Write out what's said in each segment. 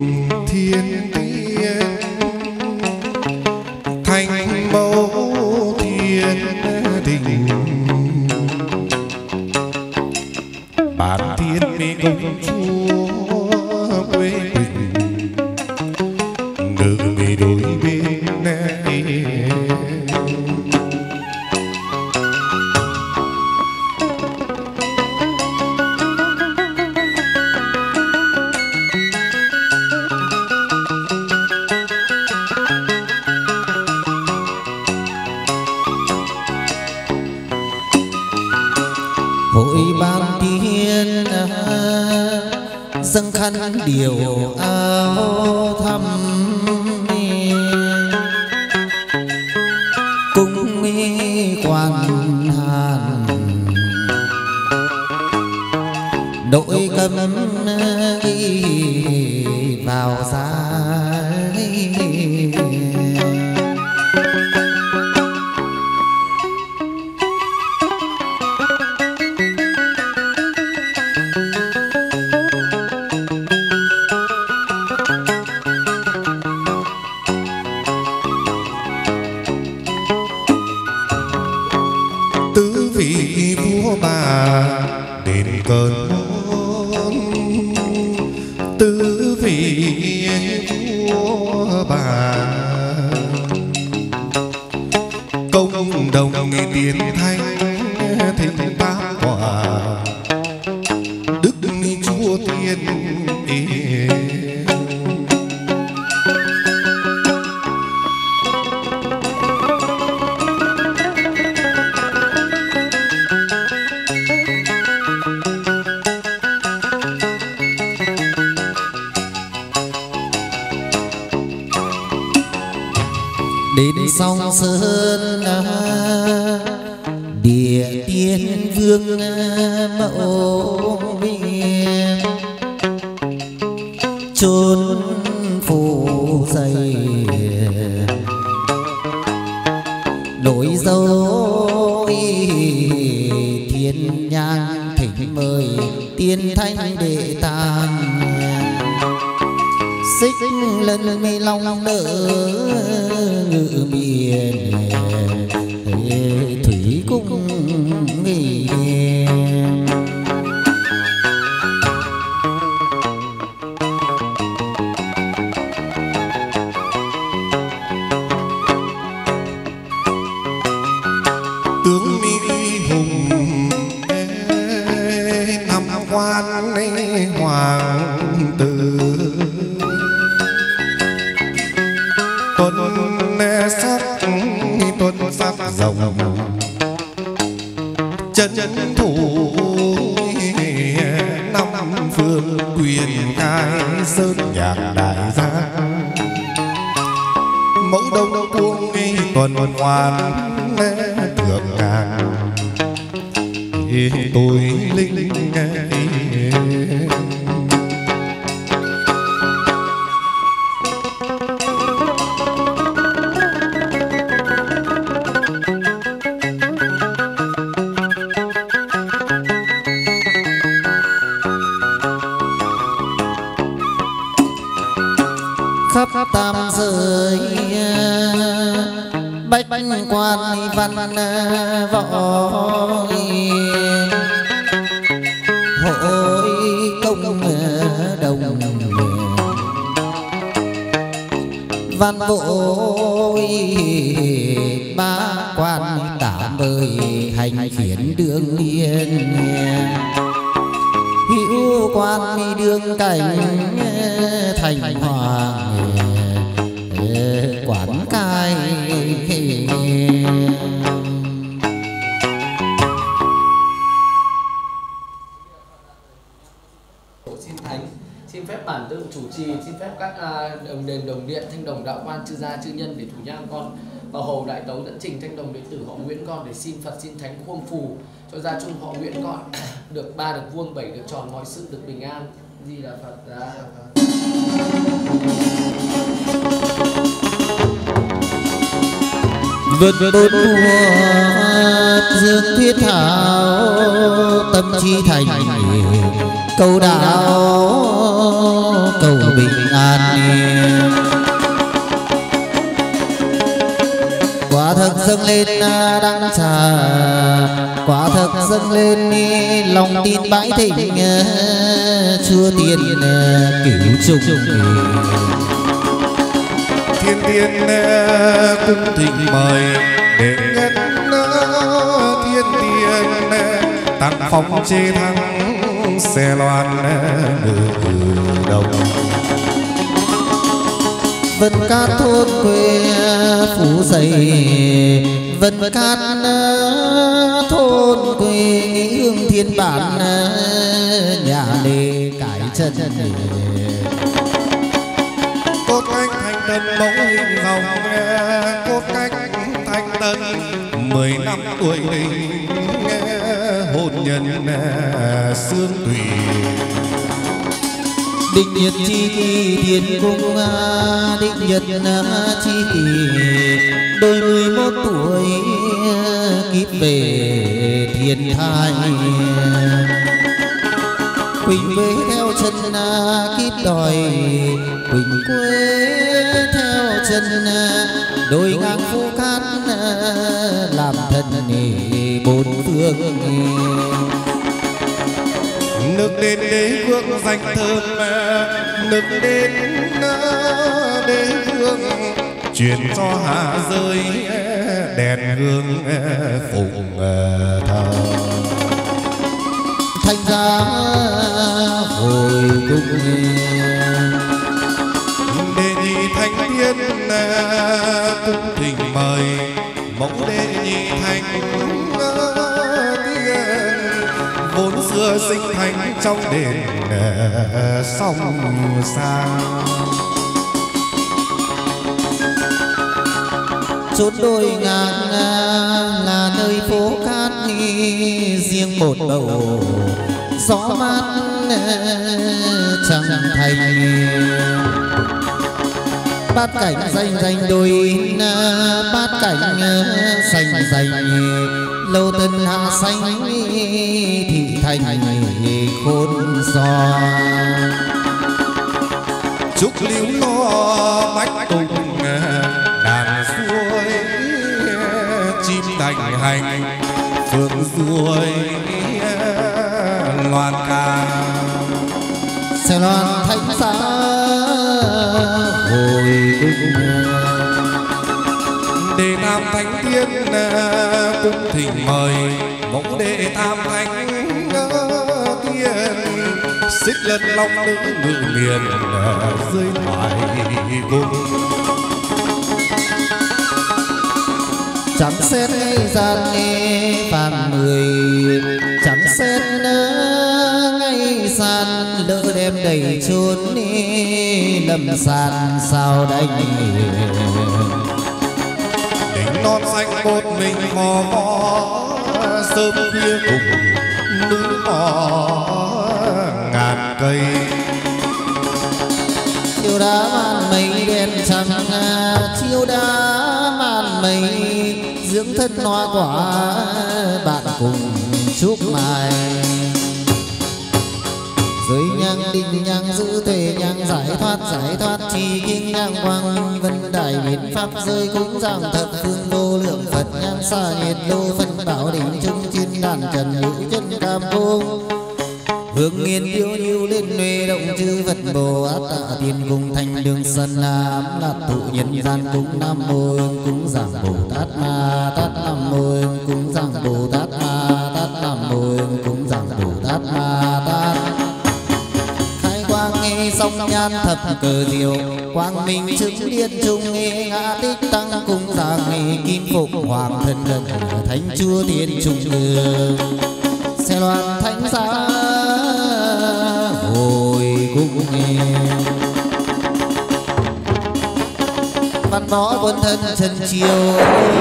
thiên tiên thành mẫu thiên đình. Bản thiên mỹ công đến sông sơn địa tiên vương mẫu miền chốn phủ dày đổi dấu thiên nhang thỉnh mời tiên thanh đệ tàng xích lần mi long nở miền. Hội công đồng văn vội ba quan tạm bơi hành khiển đương liên hữu quan đương cảnh thành hoàng các à, đồng đền, đồng điện, thanh đồng đạo quan, chư gia, chư nhân để thủ nhang con. Và hầu đại tấu dẫn trình thanh đồng đệ tử họ nguyễn con để xin phật, xin thánh khuông phù cho gia chung họ nguyễn con. Được ba được vuông, bảy được tròn, mọi sự được bình an. Di là phật đã đà vượt bốn mùa dương thuyết thảo, tâm trí thành, cầu đạo, cầu bình quả thật dâng lên à, đăng trà. Quả thật dâng lên à, lòng tin bãi thịnh à, Chưa tiên cửu trùng thiên tiên cung thịnh mời, để nhất thiên tiên tặng phong chê thắng xe loan ngự đồng vân cát thôn quê phủ dày vân cát à, thôn quê hương thiên bản à, nhà lê cải chân cốt cách thành tân mẫu hình hồng cốt cách thành tân mười năm tuổi nghe, hôn nhân xương tùy định nhật chi kỳ thiên cung a định nhật chi kỳ đôi mươi một tuổi, kiếp về thiên thai. Quỳnh quê theo chân kiếp đòi. Quỳnh quê theo chân đôi ngang phu cát, làm thân bốn phương nước đến đế vương danh thơm nước đến đế vương. Truyền cho hạ rơi đèn hương phụng thờ. Thanh giá hồi cung đệ nhị thanh thiên cung thỉnh mời. Mẫu đệ nhị thanh vốn sinh thành trong đền sông sang chốn đôi ngàn là nơi phố cát riêng một bầu gió mát chẳng thành. Bát cảnh danh danh đôi bát cảnh xanh xanh lâu tân hạ xanh thị thành khôn giò chúc liễu lo bách tùng đàn suối chim thành hành phượng ruồi loan ca. Sẽ loan thánh giá hồi cung đệ nam thánh tiên cung thỉnh mời mẫu đệ tam thánh tiên. Xích lân long nữ ngự liền dưới ngoài vùng. Chẳng xét gian nghe vàng người chẳng xét ngay gian lỡ đem đầy chốn lầm sàn, sao đành anh một mình mò mò, sớm khuya cùng núi mò ngàn cây. Chiều đã màn mây đen trắng chiều đã màn mây dưỡng thân hoa quả, bạn cùng chúc mai dưới nhang định nhang giữ thể nhang, giải thoát giải thoát chi kinh nhang quang. Vân đại biến pháp rơi cúng giảng thật phương vô lượng phật nhang xa nhiệt lô phân bảo đỉnh trung thiên đàn trần hữu chân cam cung Hướng nghiên tiêu nhiêu lên nuê động chư Phật Bồ Át Tạ Tiên cung thành đường sân nam là tụ nhân gian cúng Nam Mô cũng cúng giảng Bồ Tát Ma Tát Nam Mô cũng cúng giảng Bồ Tát sông nhan thập cờ diệu. Quang minh chứng điên trung nghe ngã tích tăng cung giảng nghe kim phục. Hoàng thân gần thánh chúa thiên trung đường xe loan thánh giá hồi cung nghe. Văn võ quân thân trần triều.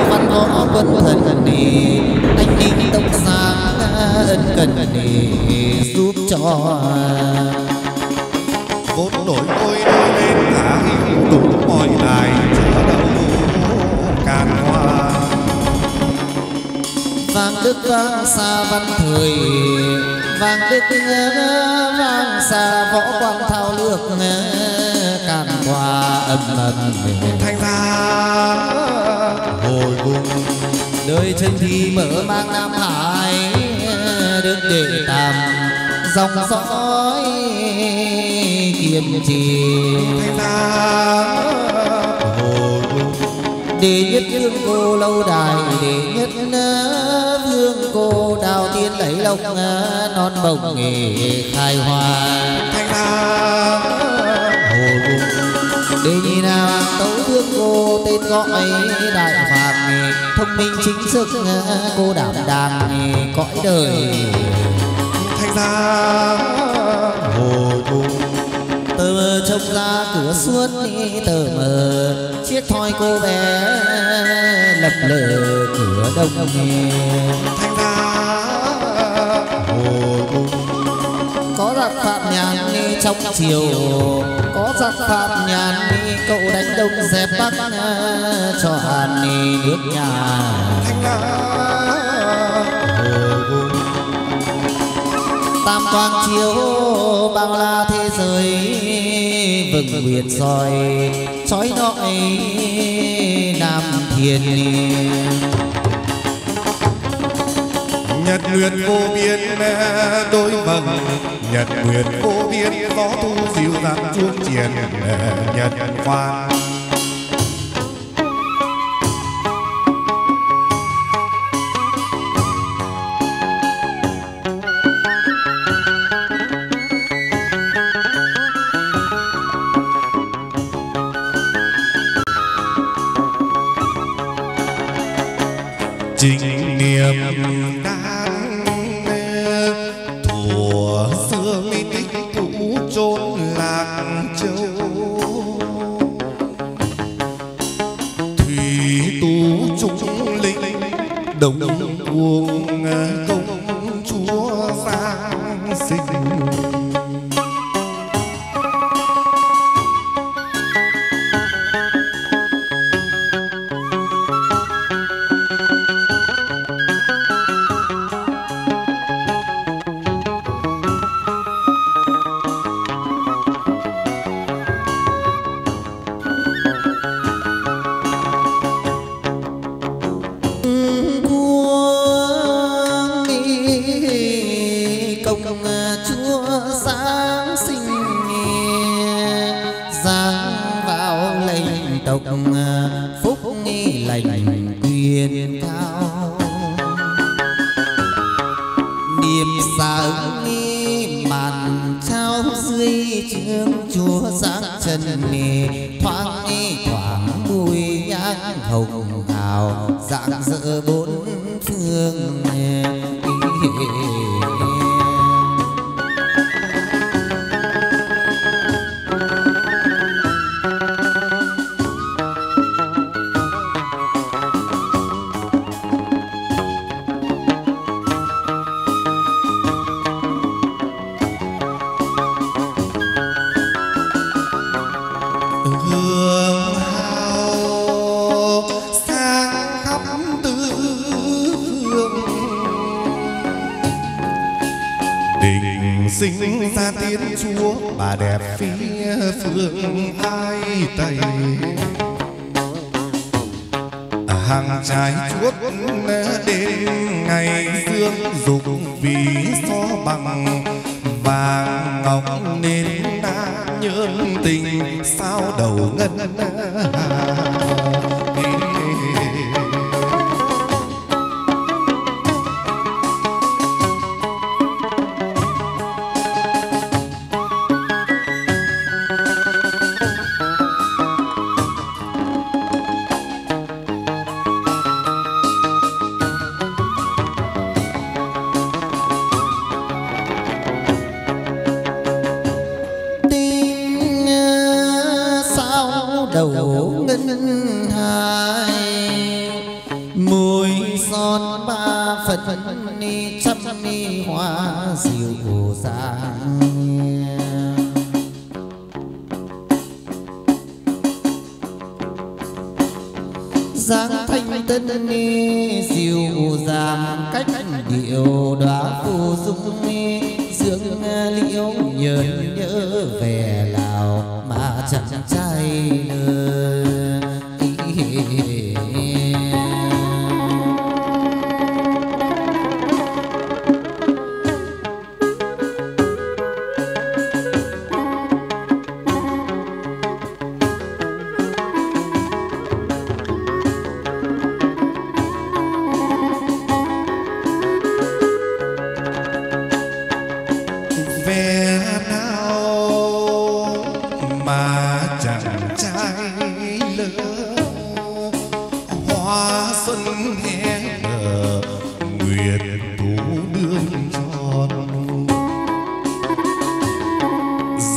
Văn võ quân thần nề. Anh ninh tông sáng ân cần nề giúp cho vốn đổi đôi bên cả hiểu đủ mọi đài chở đâu can hoa. Vang đức vang xa văn thời vàng đức vàng xa võ quang thao lược càn qua âm ầm thanh ra hồi cung đời chân thì mở mang nam hải đức đệ tam dòng dõi kiên trì đệ nhất vương cô lâu đài đệ nhất vương cô đào tiên lấy lộc non bồng nghề khai hoa. Để nhì nào tấu vương cô tên gọi đại phàm thông minh chính sức cô đảm đang cõi đời. Thanh ra hồi cung tờ trông ra cửa suốt tờ mờ chiếc thoi cô bé lập lờ cửa đông thanh ra hồi cung có giặc phạm nhàn đi trong chiều. Có giặc phạm nhàn đi cậu đánh đông dẹp bắc cho hàn đi nước nhà. Thanh ra hồi cung tam quang chiếu bao la thế giới vừng nguyệt soi trói nội nam thiên nhật nguyệt vô biên đôi mừng nhật nguyệt vô biên gió thu dịu dàng chuông triển nhật quang. Chính niệm đan thủa xưa mi tích cũ chốn lạc châu. Thủy tú trung linh đồng cuồng phương ai tay. À, hàng trái chuốt đến ngày dương dục vì so bằng vàng ngọc nên đã nhớ tình sao đầu ngân hà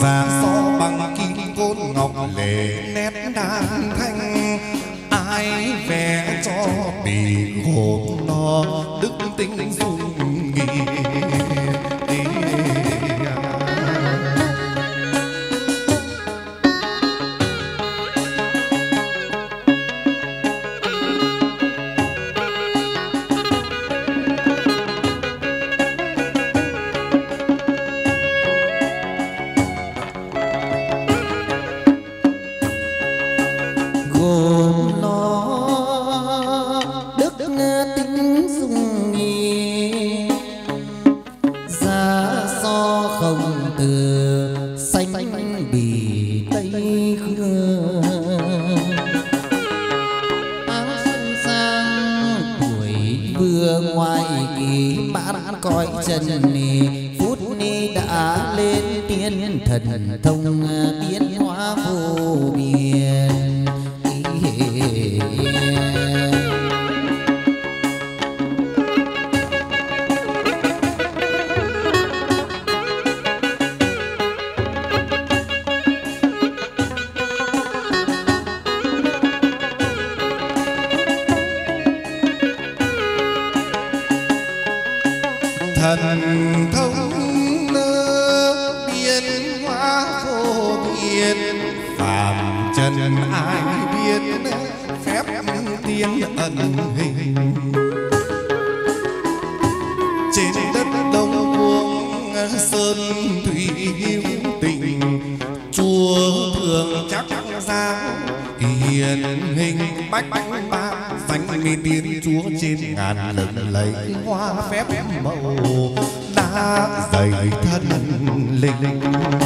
Xa so bằng kim cốt ngọc lệ nét đàn thanh. Ai vẽ cho bì hồn nó đức tính dù đầy thân linh.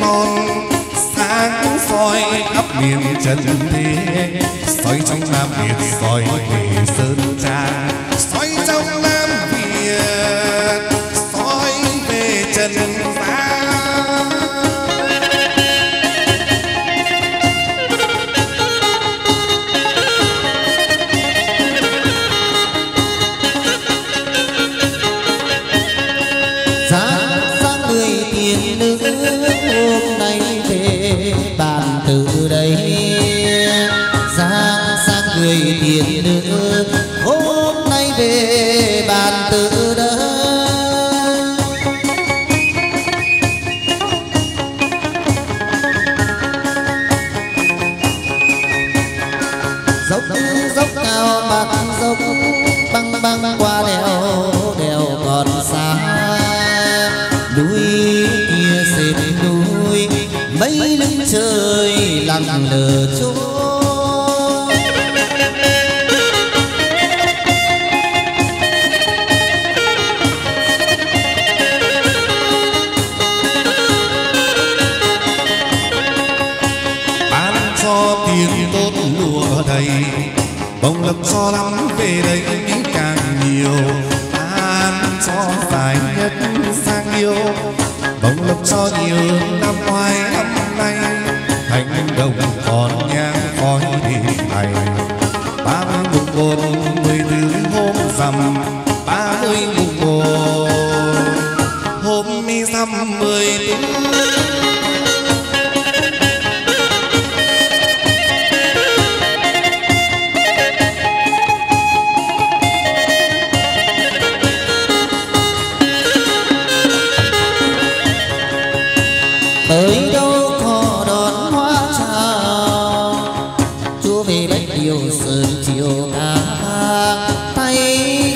non sáng soi khắp miền trần thế. Soi trong nam việt, soi về sơn trang soi trong so nhiều năm ngoái năm nay thành đồng còn nhang khói thì ngày ba mươi bốn mươi tư hôm rằm tới đâu có đón hoa chào. Chúa về bách điều sơn chiều ngang tay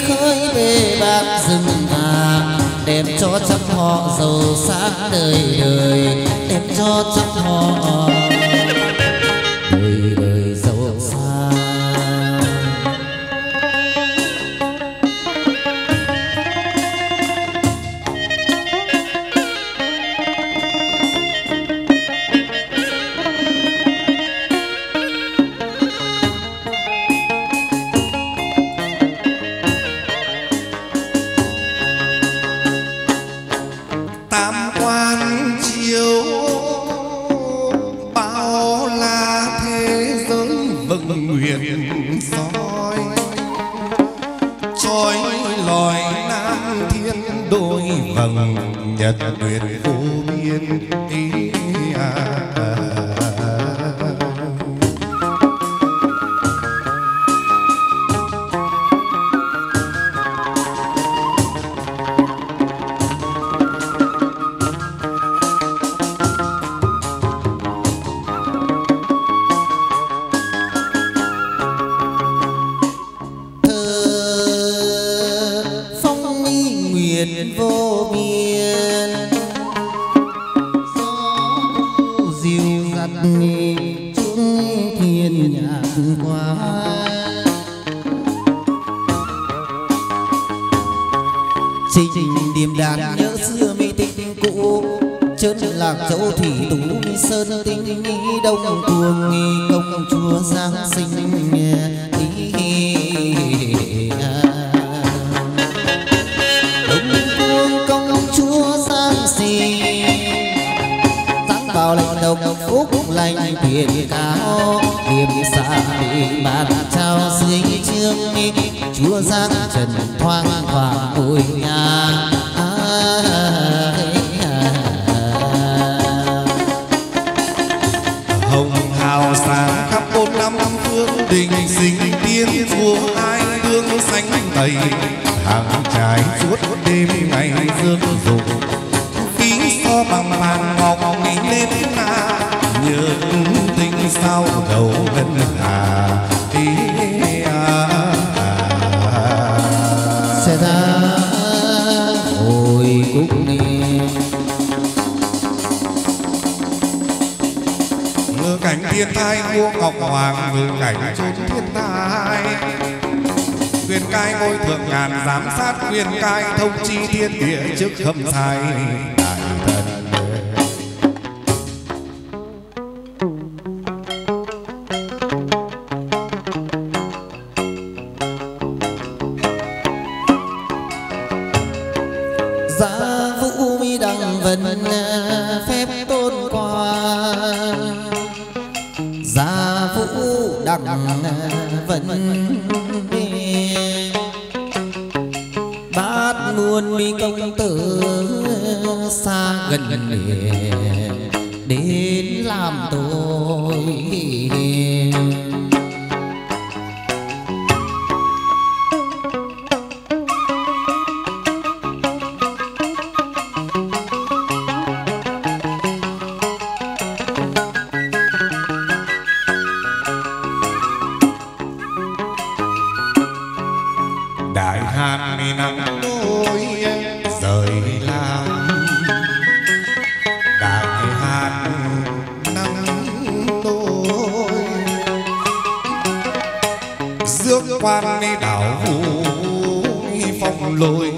khơi về bạc rừng vàng, đem cho trăm họ giàu sáng đời đời, đem cho trăm họ Tiền cao niềm xa bị bàn trao sinh trương chúa giáng trần thoáng và vui nhà. Hồng hào sáng khắp bốn năm phương đình sinh tiên vua ai tương xanh tẩy hàng trái suốt đêm ngày dương dụng. Tiếng so bằng màn ngọc nghĩ lên nga nhớ sao đầu ngân hà tí à. sẽ ra hồi cúc niệm ngư cảnh thiên thai vua ngọc hoàng ngư cảnh chốn thiên thai quyền cai ngôi thượng ngàn giám sát quyền cai thông chi thiên địa trước khâm sai. Đại hạn năm nắng đôi rời làm đại hạn nắng đôi dương quan đảo vũ phong lôi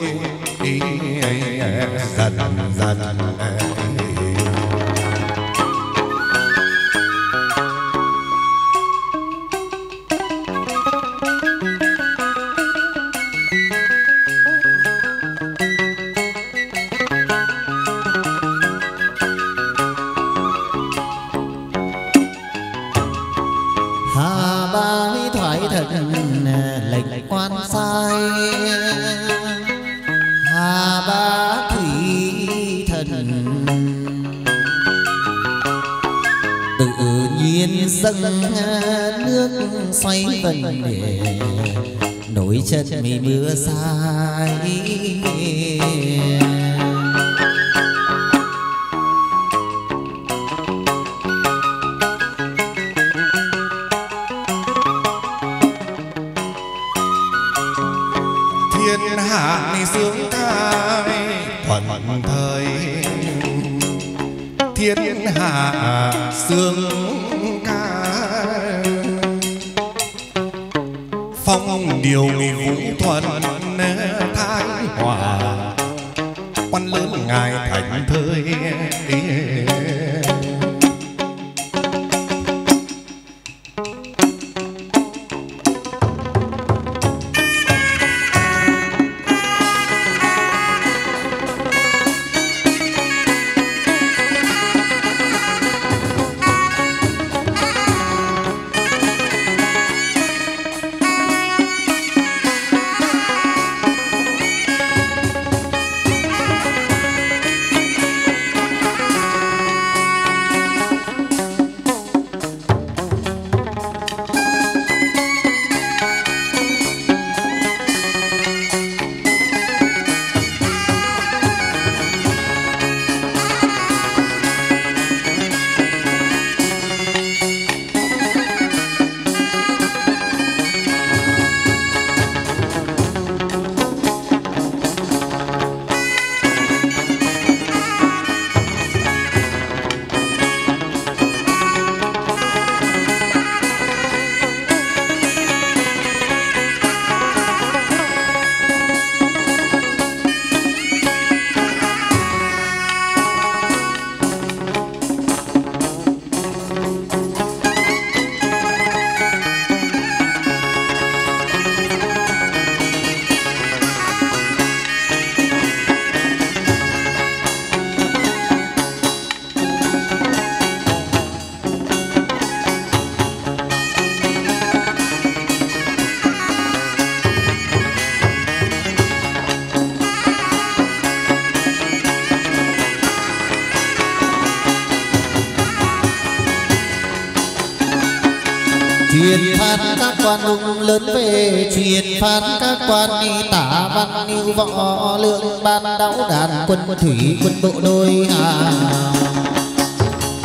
phát các quan ung lớn về truyền phát các quan đi tả văn lưu võ lượng ban đáo đàn quân thủy quân bộ đôi hà.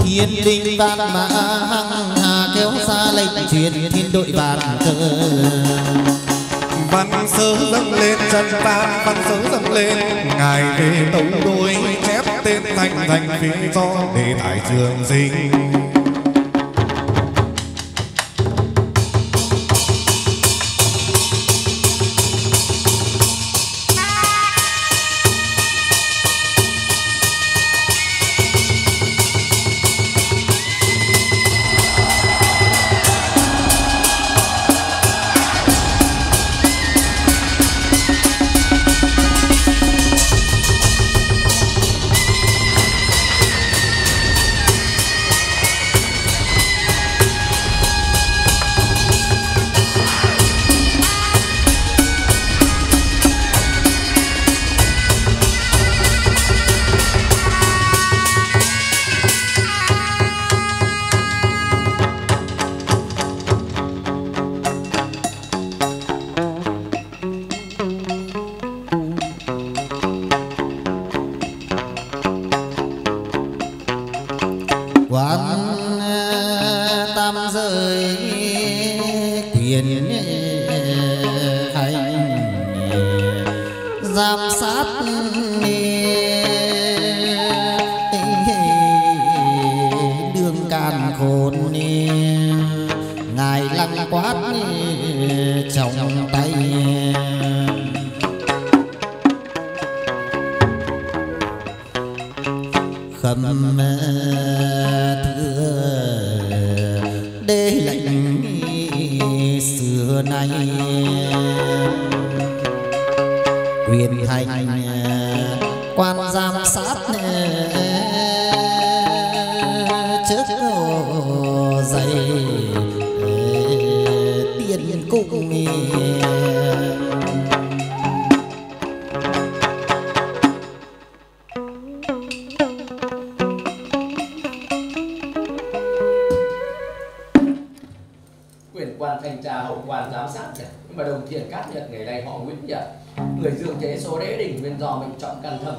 Thiên đình văn mã hăng hà kéo xa lệnh truyền thiên đội bàn cờ. Văn sớ dâng lên chân ta văn sớ dâng lên, ngài về tấu đôi chép tên thành thành vì do để tại trường sinh. Quan thanh tra, hậu quan giám sát nhỉ? Nhưng mà đồng thiền cát nhật ngày nay họ nguyễn nhật, người dương thế số đế đỉnh nguyên do mình trọng căn thầm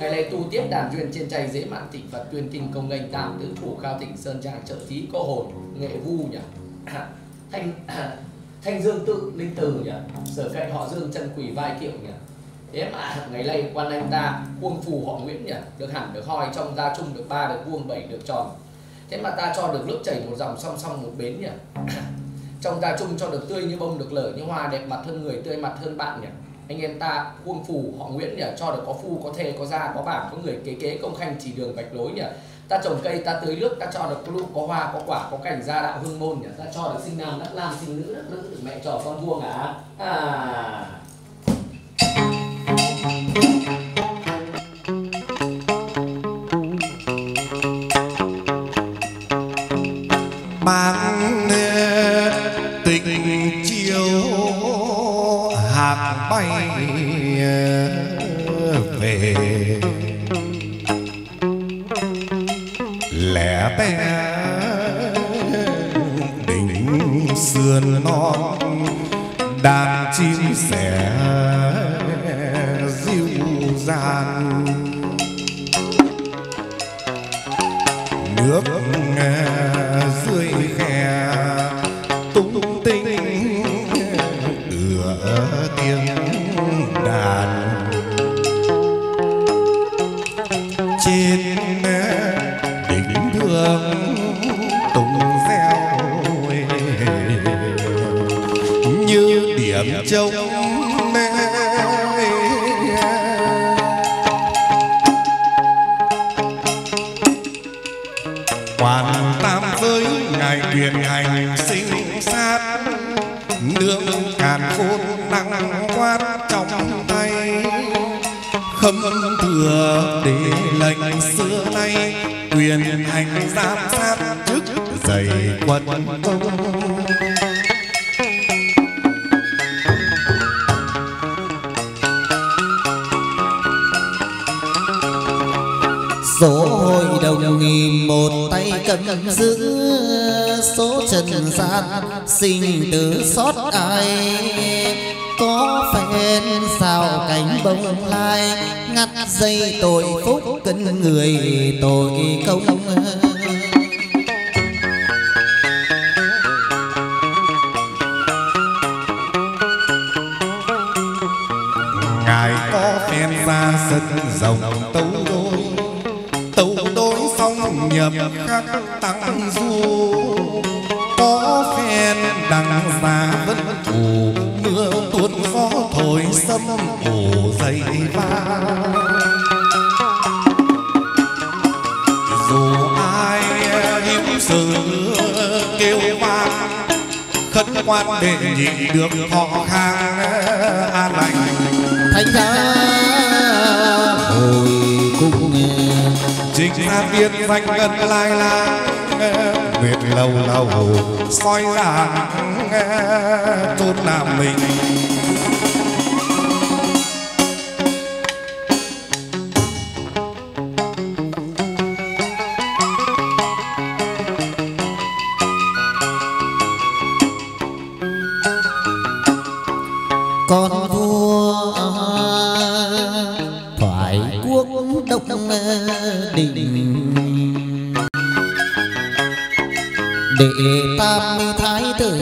ngày nay tu tiếp đàn duyên trên chay dễ mạn thịnh phật tuyên kinh công nghênh tam tứ thủ cao thịnh sơn trang trợ thí cô hồn, nghệ vu nhỉ? Thanh thanh dương tự linh từ nhỉ? Sở cạnh họ dương chân quỷ vai kiệu nhỉ? Thế mà ngày nay quan anh ta, quân phù họ nguyễn nhỉ? Được hẳn, được hoi, trong gia trung được ba, được vuông bảy, được tròn. Thế mà ta cho được nước chảy một dòng song song một bến nhỉ? trong gia chung cho được tươi như bông, được lở như hoa, đẹp mặt hơn người, tươi mặt hơn bạn nhỉ? Anh em ta, quân phù, họ nguyễn nhỉ? Cho được có phu, có thê, có gia, có bảng có người kế kế, công khanh, chỉ đường, vạch lối nhỉ? Ta trồng cây, ta tưới nước, ta cho được có lụ có hoa, có quả, có cảnh gia đạo hương môn nhỉ? Ta cho được sinh nam, đắc nam sinh nữ, đắc nữ được mẹ trò con vuông à à. Mang bay về. Lẻ bé đỉnh sườn non đàn chim sẻ dịu dàng. Nước quan tam giới ngài quyền hành sinh sát. Nương càn khôn năng quát trong tay. Khâm thừa để lệnh xưa nay quyền hành giám sát chức dày quân công. Số đồng nghìn một tay cầm giữ số trần gian, sinh tử xót ai? Có phen sao cánh bông lai, ngắt dây tội phúc cân người tội công. Quan để nhịn được thọ khang an lành. Thánh giá hồi cung chính ra viên danh ngân lai la nguyệt lâu lâu soi ra tôn làm mình độc đình. Để tam thái tử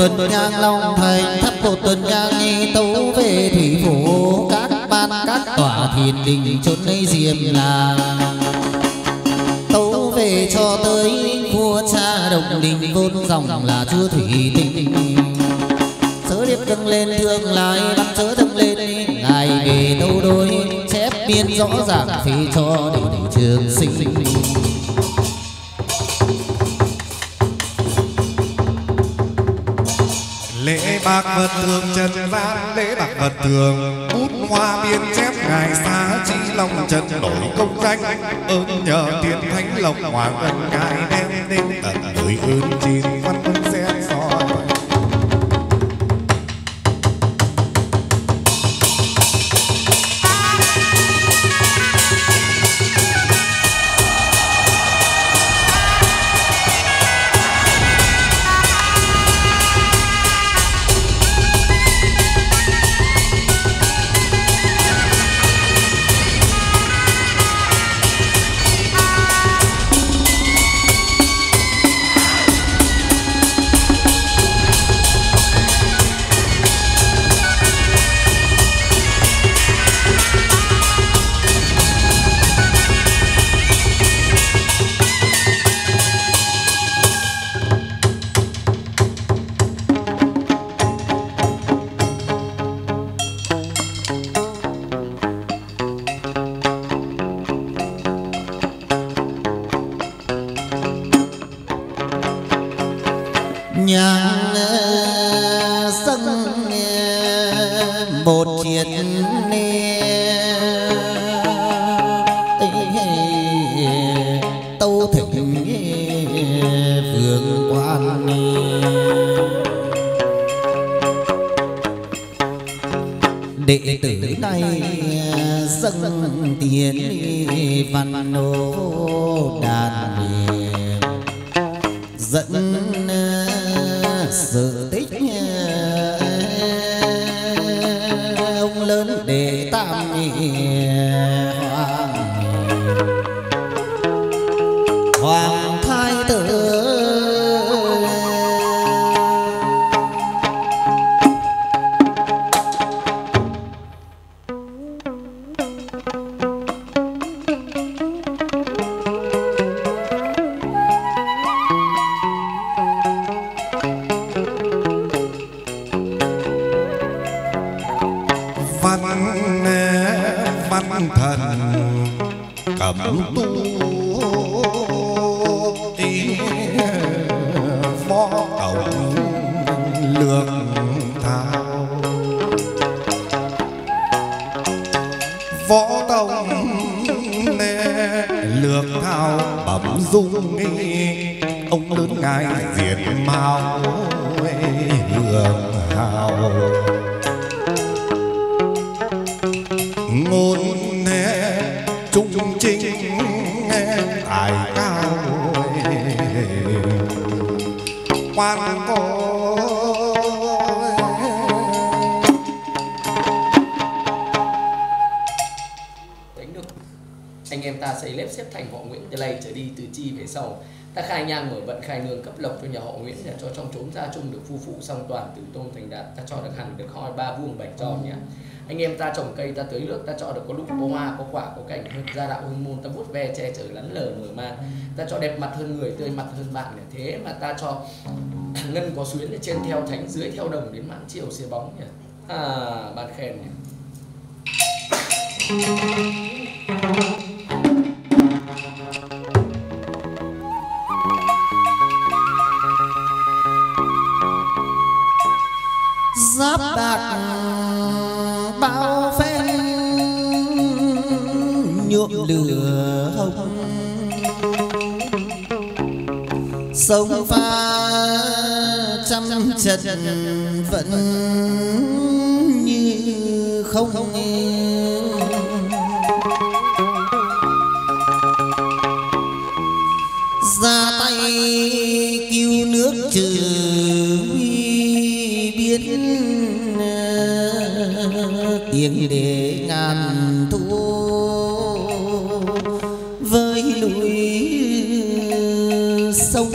tuần nhang long thành, thắp một tuần nhang nghi tấu về thủy phủ. Các ban, các tòa thiền đình chốn nơi diệm là tấu về cho tới vua cha đồng đình, vốn dòng là chúa thủy tinh. Sớ điệp dâng lên thương lại bắt sớ dâng lên ngài về đâu đôi. Chép biên rõ ràng phí cho đình trường sinh. Bạc vật thường trần gian lễ bạc vật thường bút hoa biên chép ngài xa chi long trần nổi công danh ơn nhờ thiên thánh lộc hoàng ân ngài đem đến tận người ơn chi văn cẩm tu ý phó tổng lược thao võ tổng nè lược thao bẩm dung nghi. Ông lớn ngài diệt mao hương hào. Quan cô đánh được. Anh em ta xây lép xếp thành họ Nguyễn từ nay trở đi từ chi về sau. Ta khai nhang mở vận khai nương cấp lộc cho nhà họ Nguyễn để cho trong trốn gia chung được phu phụ song toàn từ tôn thành đạt. Ta cho được hẳn được hoi ba vuông bảy tròn nhé anh em ta trồng cây, ta tưới nước, ta cho được có lúc có hoa có quả, có cảnh ra đạo hương môn, ta vuốt ve che chở, lắn lờ mở man ta cho đẹp mặt hơn người, tươi mặt hơn bạn để thế mà ta cho ngân có xuyến trên theo thánh, dưới theo đồng đến mãn chiều xìa bóng nhỉ à bạn khen nhỉ lửa hồng sông pha trăm trận vẫn như không ra tay cứu nước trừ nguy biến, tiếng để ngàn thu với núi sông.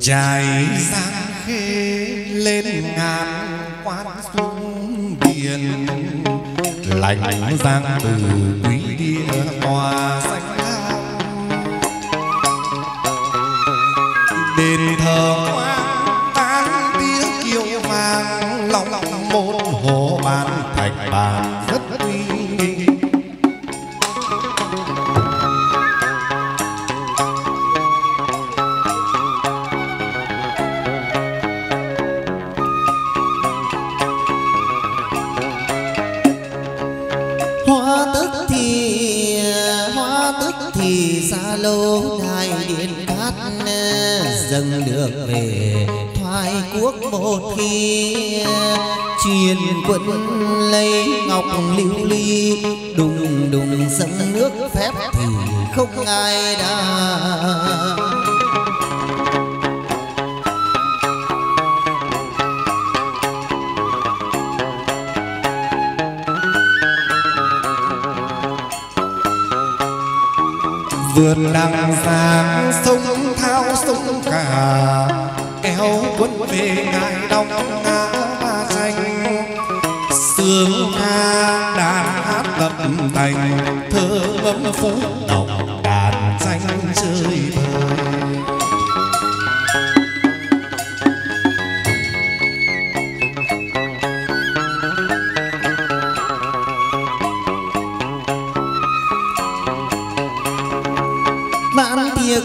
Trải giang khê lên ngàn quan xuống biển, lạnh giang từ quý địa tòa xanh đền thờ quang khi truyền quân lấy ngọc lưu ly, đùng đùng dâng nước phép thì không ai đã về ngài đông ngã ba tranh sương ca đàn hát lập thành thơ bấm phú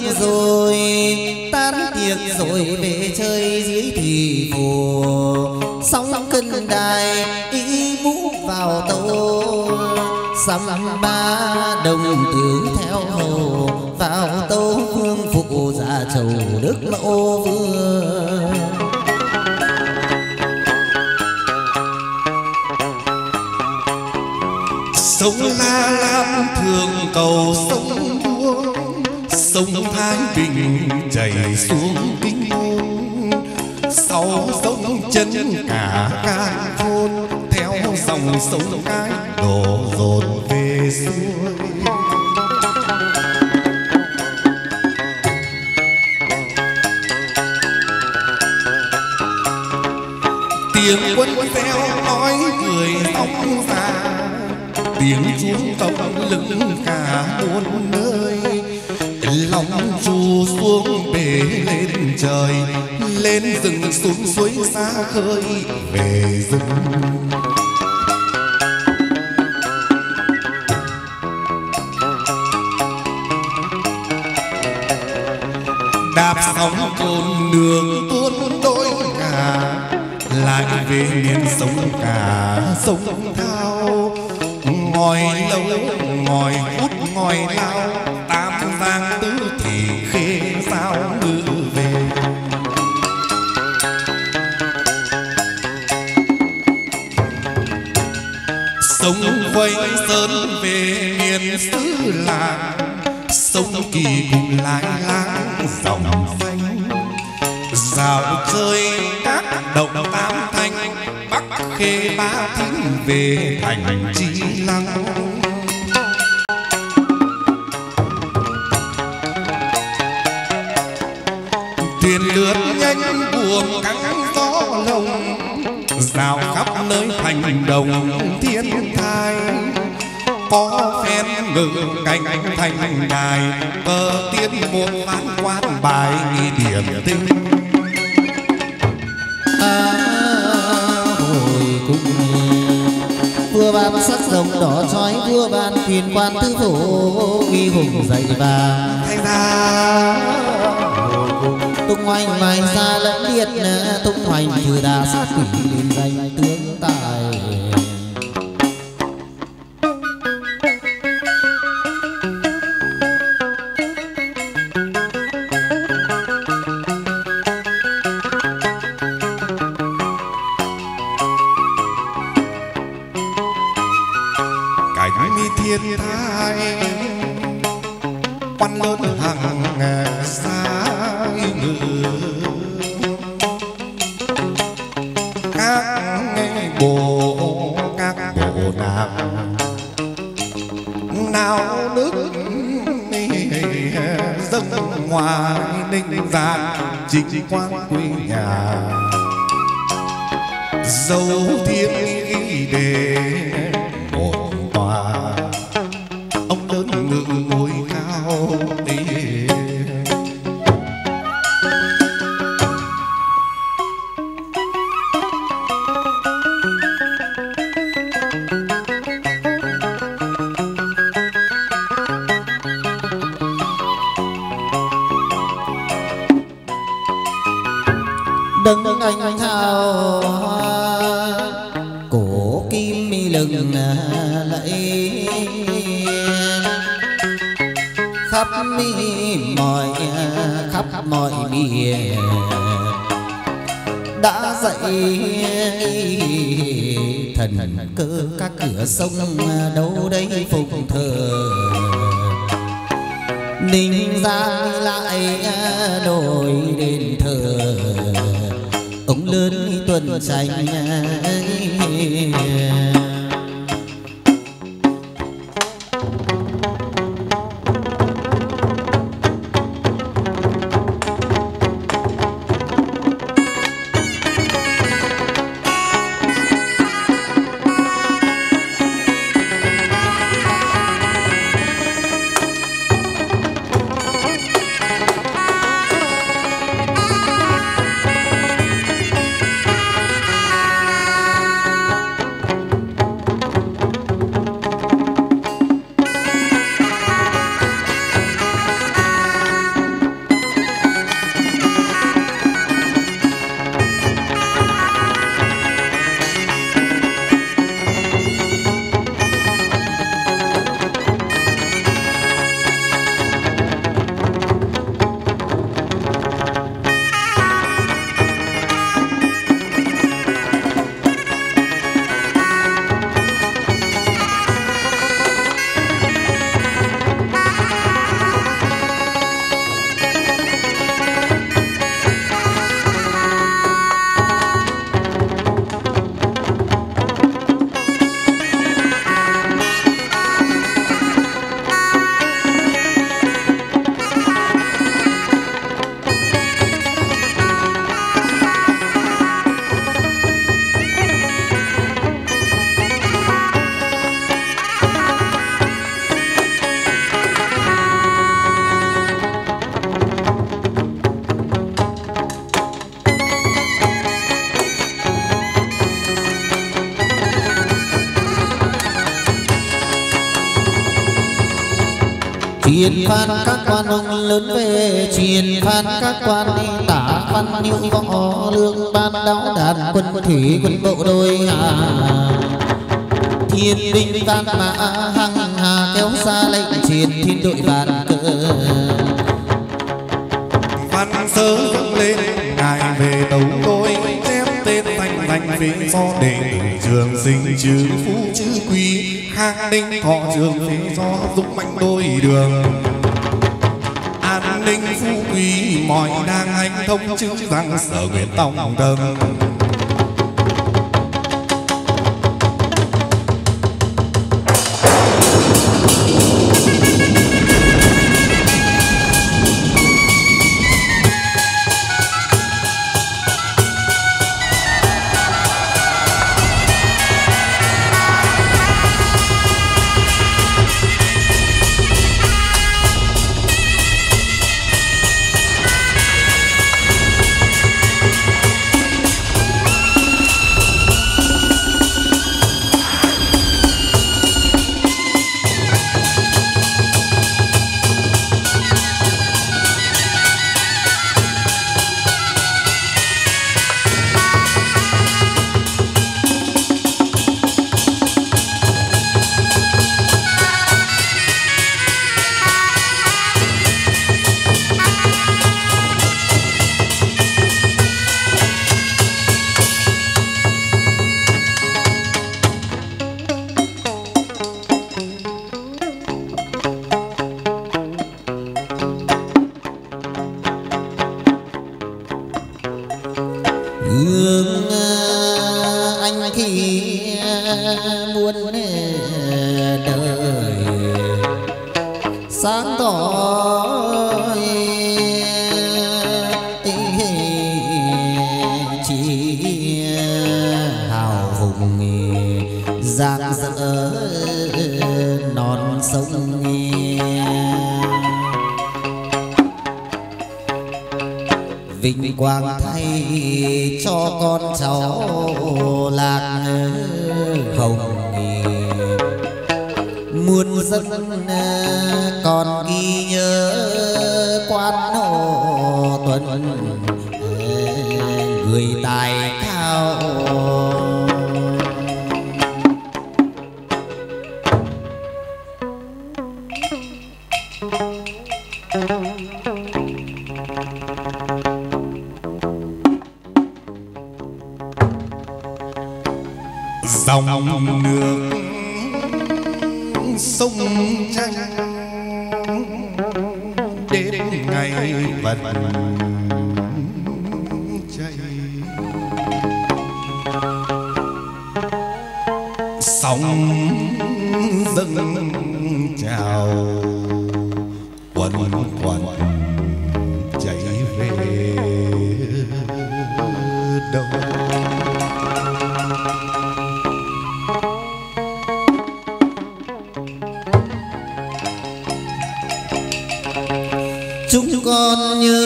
tiệc rồi tan tiệc rồi, về chơi dưới thì phù. Sóng cân đài, ý mũ vào tàu sắm ba đồng tử theo hầu vào tàu hương phụ gia chầu đức mẫu vương sông la lam thường cầu sông sông thái bình chảy xuống kinh môn. Sau sông chân cả can thôn theo dòng sông cái đổ dồn về xuôi tiếng quân reo nói cười sóng xa tiếng chuông công lưng cả muôn nơi lòng chu xuống bể lên trời, lên rừng xuống suối xa khơi về rừng. Đạp sóng cồn đường tuôn đôi ngà, lại về miền sông cả sông thao. Ngồi lâu, ngồi hút ngồi lao về thành chi lăng. Thuyền lướt nhanh buồm cắn gió lồng, rào khắp nơi thành đồng thiên thai. Có phen ngự cảnh thành đài cờ tiên một phán quan bài điểm tinh đỏ trói vua ban quyền quan tư phổ uy hùng dậy và thay ra tung hoành ngoài ra lẫn liệt tung hoành trừ đà sát quỷ lên danh cổ kim mi lừng à, lẫy khắp mi mọi, khắp mọi miền. Đã dậy thần cơ các cửa sông à, đâu đây phụng thờ? Ninh ra lại à, đổi đền thờ ông lớn tuần xanh truyền phan các quan ông lớn về, truyền phan các quan đi tả văn như võ lương ban đáo đàn quân thủy quân bộ đôi hà. Thiên binh văn mã hăng hà kéo xa lệnh truyền thiên đội bàn cờ văn sớ dâng lên, ngài về đầu tôi, chép tên thành thành phía do đệ tử trường sinh chữ phú chữ quý khang ninh thọ trường phế do dũng mạnh đôi đường. An ninh phú quý mọi đang hành thông chứng rằng sở nguyện tòng tâm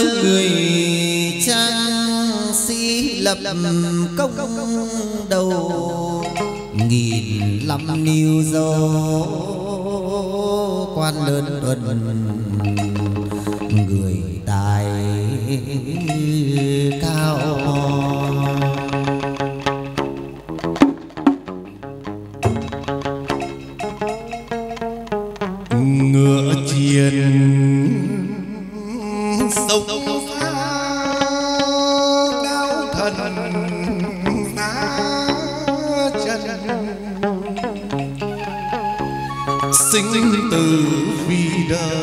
người trang sĩ lập công đầu nghìn lắm niu dấu quan lớn tuần người tài cao. Sinh từ vì đời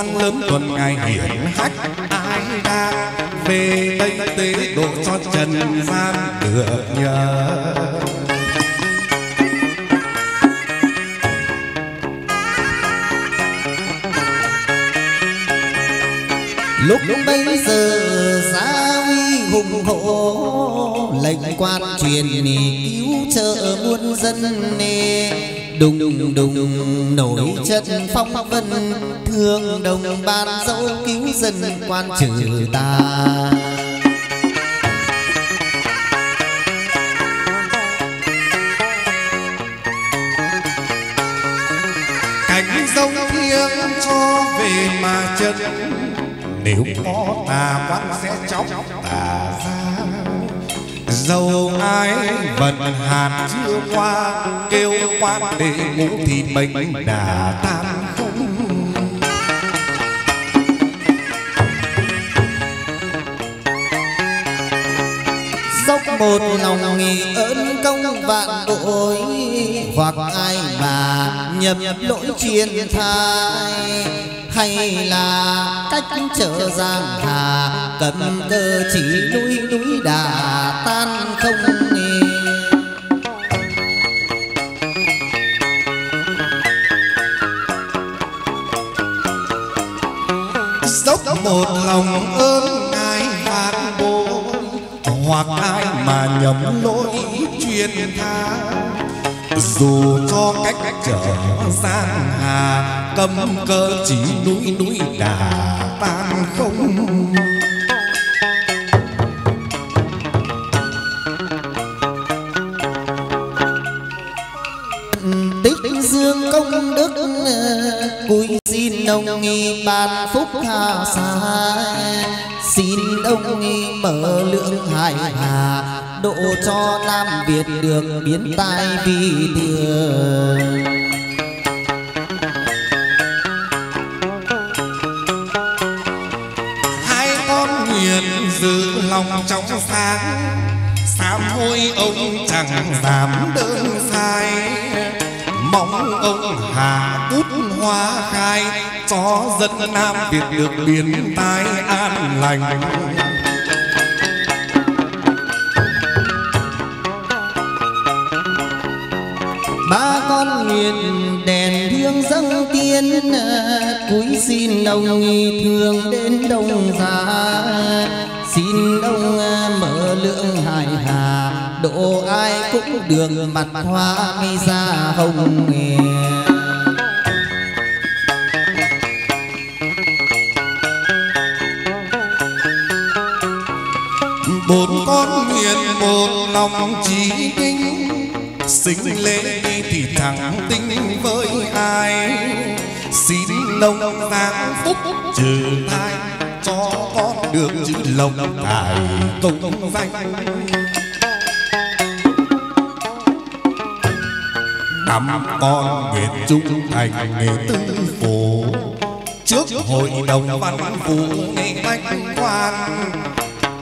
quan lớn tuần ngày hiển hách. Ai đa về đây tế độ cho trần gian được nhờ. Lúc bấy giờ giá uy hùng hổ, lệnh quan truyền cứu trợ muôn dân nề đùng đùng đùng nổi chân phong vân, thương đồng ban dấu cứu dân quan trừ ta. Cảnh sông thiêng cho về mà chân, nếu có tà quan sẽ chóng tà ra dầu ai vận hạt chưa qua, kêu quan để ngũ thì bệnh đà tan không một lòng nghi ơn công vạn tội. Hoặc ai mà nhập lỗi truyền thai, hay là cách trở giang hà, cầm cơ chỉ núi núi đà tan không nhầm lỗi chuyên tha. Dù cho cách trở gian hà, cầm cơ chỉ núi núi đà tan không. Tích dương công đức, cúi xin ông nghi ban phúc hạ sai. Xin ông nghi mở lượng hải hà độ cho nam việt được biến tai vì đường. Hai con nguyện giữ lòng trong sáng, sám hối ông chẳng dám đơn sai. Mong ông hà út hoa khai, cho dân nam việt được biến tai an lành. Ba con nguyện đèn hương dâng tiên cúi xin ông nghi thương đến đông già, xin ông à, mở lượng hải hà độ ai cũng được mặt hoa mi ra hồng nghề. Bốn con nguyện một lòng chí kinh sinh lễ thì thẳng tinh với ai? Xin nông giang phúc trừ thai, cho con được chữ lộc tài công danh. Năm con nguyện trung thành nghề tư phủ trước hội đồng văn phủ nghị bách quan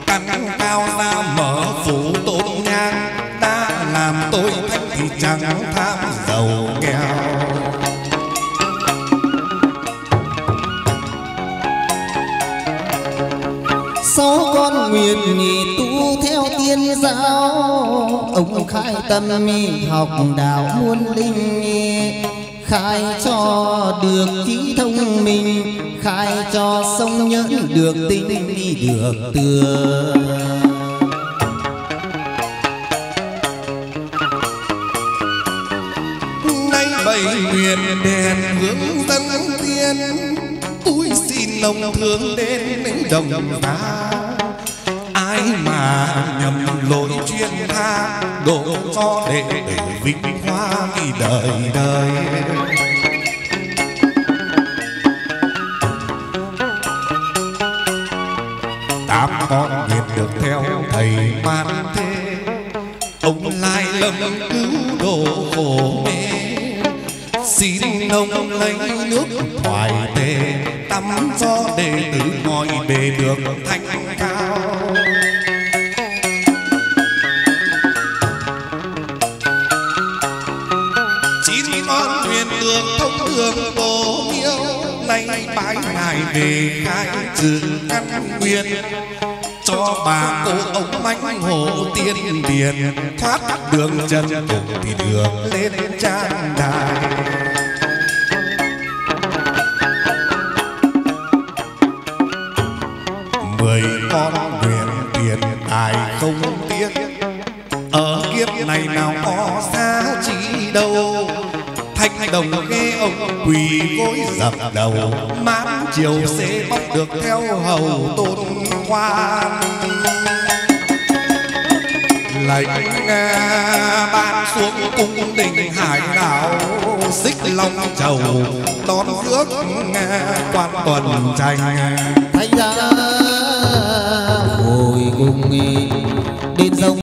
căn cao ra mở phủ tôn nhang ta làm tôi thanh thì chẳng tham giàu nghèo sáu con nguyện nhị tu theo tiên giáo, ông khai tâm học đạo muôn linh khai cho được trí thông minh, khai cho sông nhẫn được tinh đi được tường. thuyền đèn hướng dẫn thiên. Tôi xin lòng thương đến đồng ta ai mà nhầm lỗi chuyên tha, đổ cho đệ tử vinh hoa thì đời đời. Tám con nghiệp được theo thầy xin ông lấy nước thoại tề tắm cho đệ tử mọi bề được thanh cao. Chín con thuyền được thông đường bồ miêu, nay bái ngài về khai trừ căn nguyên. Cho bà cô ông manh hồ tiên điền, thoát đường chân cùng thì đường lên trang đài. Này nào có xa chỉ đâu. Thanh đồng nghe ông quỳ gối dập đầu, mãn chiều sẽ bóc được theo hầu tôn quan. Lệnh ban xuống cung đình hải đảo, xích long chầu đón rước quan tuần tranh thánh ra hồi cùng đến sông